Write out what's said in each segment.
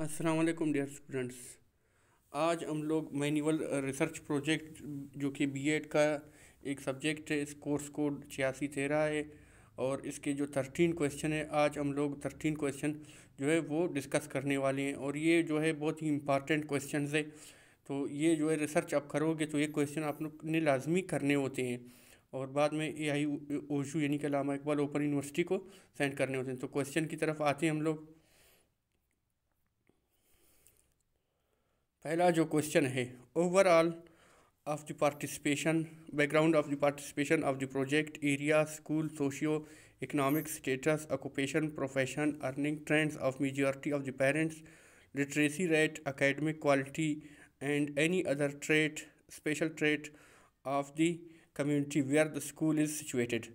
अस्सलाम वालेकुम, dear students. आज हम लोग मैनुअल रिसर्च प्रोजेक्ट, जो कि बीएड का एक सब्जेक्ट है, इस कोर्स कोड छियासी तेरह है, और इसके जो थर्टीन क्वेश्चन है, आज हम लोग थर्टीन क्वेश्चन जो है, वो डिस्कस करने वाले हैं। और ये जो है, बहुत ही इंपॉर्टेंट क्वेश्चन है। तो ये जो है रिसर्च आप करोगे तो ये क्वेश्चन आप लोग ने लाजमी करने होते हैं। और बाद में ए आई ओशू यानी कि लामा इकबाल ओपन यूनिवर्सिटी को सेंड करने होते हैं। तो क्वेश्चन की तरफ़ आते हैं हम लोग। पहला जो क्वेश्चन है overall of the participation background of the participation of the project area school socio economic status occupation profession earning trends of majority of the parents literacy rate academic quality and any other trait special trait of the community where the school is situated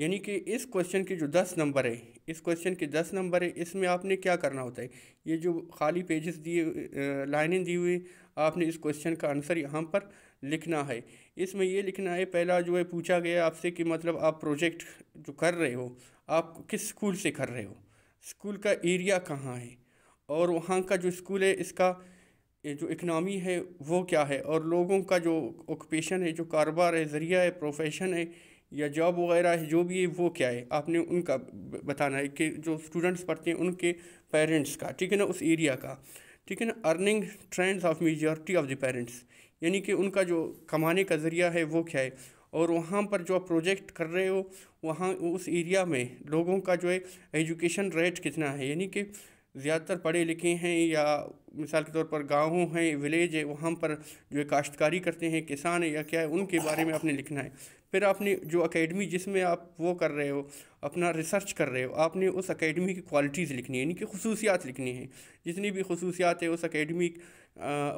यानी कि इस question के जो दस number है, इस question के दस नंबर है, इसमें आपने क्या करना होता है? ये जो खाली पेजेस दिए लाइनें दी हुई, आपने इस क्वेश्चन का आंसर यहाँ पर लिखना है। इसमें ये लिखना है, पहला जो है पूछा गया आपसे कि मतलब आप प्रोजेक्ट जो कर रहे हो, आप किस स्कूल से कर रहे हो? स्कूल का एरिया कहाँ है? और वहाँ का जो स्कूल है, इसका जो इकनॉमी है, वो क्या है? और लोगों का जो ऑक्यूपेशन है, जो कारोबार है, ज़रिया है प्रोफेशन है या जॉब वगैरह है, जो भी है, वो क्या है? आपने उनका बताना है कि जो स्टूडेंट्स पढ़ते हैं, उनके पेरेंट्स का, ठीक है ना, उस एरिया का। ठीक है ना earning trends of majority of the parents यानी कि उनका जो कमाने का ज़रिया है, वो क्या है? और वहाँ पर जो आप प्रोजेक्ट कर रहे हो, वहाँ, उस एरिया में लोगों का जो है एजुकेशन रेट कितना है? यानी कि ज़्यादातर पढ़े लिखे हैं या मिसाल के तौर पर गाँव हैं, विलेज है, वहाँ पर जो है काश्तकारी करते हैं, किसान है, या क्या है, उनके बारे में आपने लिखना है। फिर आपने जो अकेडमी जिसमें आप वो कर रहे हो, अपना रिसर्च कर रहे हो, आपने उस अकेडमी की क्वालिटीज़ लिखनी है, यानी कि खसूसियात लिखनी है। जितनी भी खसूसियात है उस अकेडमी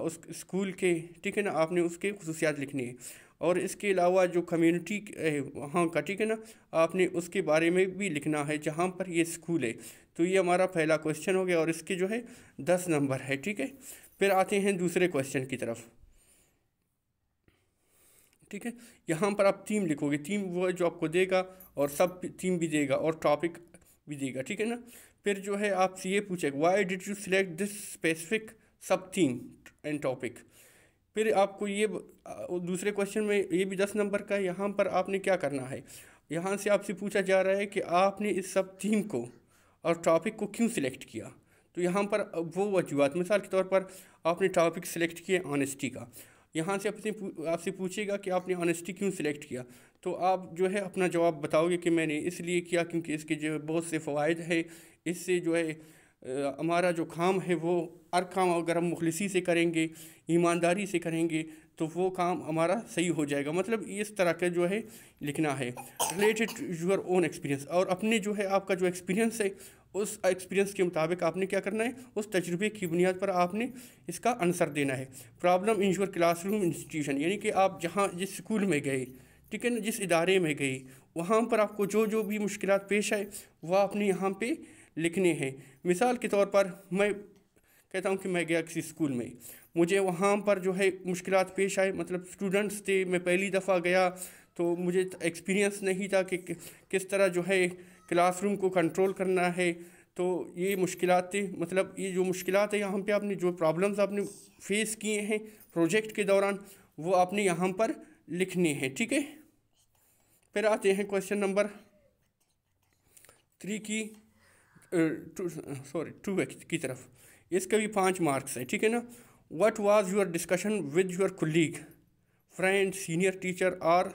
उस स्कूल के, ठीक है ना, आपने उसके खसूसियात लिखनी है। और इसके अलावा जो कम्युनिटी वहाँ का, ठीक है ना, आपने उसके बारे में भी लिखना है, जहाँ पर ये स्कूल है। तो ये हमारा पहला क्वेश्चन हो गया और इसके जो है दस नंबर है, ठीक है? फिर आते हैं दूसरे क्वेश्चन की तरफ़। ठीक है? यहाँ पर आप थीम लिखोगे। थीम वो जो आपको देगा और सब थीम भी देगा और टॉपिक भी देगा, ठीक है ना? फिर जो है आपसे ये पूछेगा why did you select this specific sub theme and topic फिर आपको ये दूसरे क्वेश्चन में ये भी दस नंबर का है। यहाँ पर आपने क्या करना है? यहाँ से आपसे पूछा जा रहा है कि आपने इस सब थीम को और टॉपिक को क्यों सिलेक्ट किया? तो यहाँ पर वो वजूहत, मिसाल के तौर पर आपने टॉपिक सिलेक्ट किया ऑनेस्टी का। यहाँ से अपने आपसे पूछेगा कि आपने ऑनेस्टी क्यों सिलेक्ट किया? तो आप जो है अपना जवाब बताओगे कि मैंने इसलिए किया क्योंकि इसके जो बहुत से फ़वाद है, इससे जो है हमारा जो काम है वो हर काम अगर हम मुखलसी से करेंगे, ईमानदारी से करेंगे तो वो काम हमारा सही हो जाएगा। मतलब इस तरह का जो है लिखना है। रिलेटेड योर ओन एक्सपीरियंस और अपने जो है आपका जो एक्सपीरियंस है, उस एक्सपीरियंस के मुताबिक आपने क्या करना है? उस तजुर्बे की बुनियाद पर आपने इसका आंसर देना है। Problem in your classroom institution यानी कि आप जहाँ जिस स्कूल में गए, ठीक है ना? जिस इदारे में गए, वहाँ पर आपको जो जो भी मुश्किल पेश आए वह आपने यहाँ पे लिखने हैं। मिसाल के तौर पर मैं कहता हूँ कि मैं गया किसी स्कूल में। मुझे वहाँ पर जो है मुश्किल पेश आए मतलब स्टूडेंट्स थे, मैं पहली दफ़ा गया तो मुझे एक्सपीरियंस नहीं था कि किस तरह जो है क्लासरूम को कंट्रोल करना है। तो ये मुश्किल मतलब ये जो मुश्किल है यहाँ पे आपने जो प्रॉब्लम्स आपने फेस किए हैं प्रोजेक्ट के दौरान, वो आपने यहाँ पर लिखने हैं, ठीक है? फिर आते हैं क्वेश्चन नंबर थ्री की। सॉरी टू एक्स की तरफ़। इसके भी पाँच मार्क्स हैं, ठीक है ना? What was your discussion with your colleague friend senior teacher और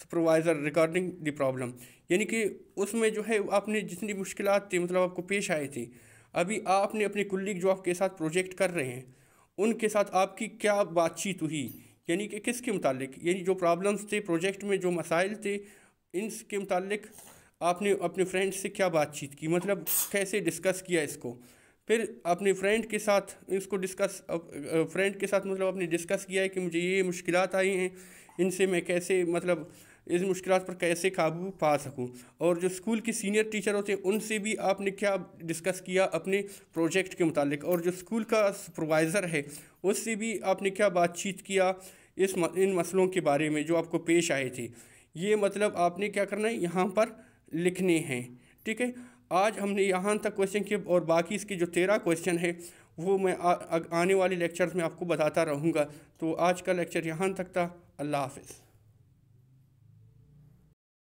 सुपरवाइज़र रिगार्डिंग द प्रॉब्लम यानी कि उसमें जो है, आपने जितनी मुश्किल थी मतलब आपको पेश आए थी, अभी आपने अपने कुलीग जो आपके साथ प्रोजेक्ट कर रहे हैं, उनके साथ आपकी क्या बातचीत हुई? यानी कि किसके मुतालिक? यानी जो प्रॉब्लम्स थे प्रोजेक्ट में जो मसाइल थे, इनके मुतालिक आपने अपने फ्रेंड से क्या बातचीत की? मतलब कैसे डिस्कस किया इसको? फिर अपने फ्रेंड के साथ इसको डिस्कस फ्रेंड के साथ मतलब आपने डिस्कस किया है कि मुझे ये मुश्किल आई हैं, इनसे मैं कैसे मतलब इस मुश्किल पर कैसे काबू पा सकूँ? और जो स्कूल के सीनियर टीचर होते हैं, उनसे भी आपने क्या डिस्कस किया अपने प्रोजेक्ट के मुतालिक? और जो स्कूल का सुपरवाइज़र है, उससे भी आपने क्या बातचीत किया इस इन मसलों के बारे में जो आपको पेश आए थे? ये मतलब आपने क्या करना है? यहाँ पर लिखने हैं ठीक है? आज हमने यहाँ तक क्वेश्चन किए और बाकी इसके जो तेरह क्वेश्चन है वो मैं आ, आने वाले लेक्चर्स में आपको बताता रहूँगा। तो आज का लेक्चर यहाँ तक था। अल्लाह हाफिज़।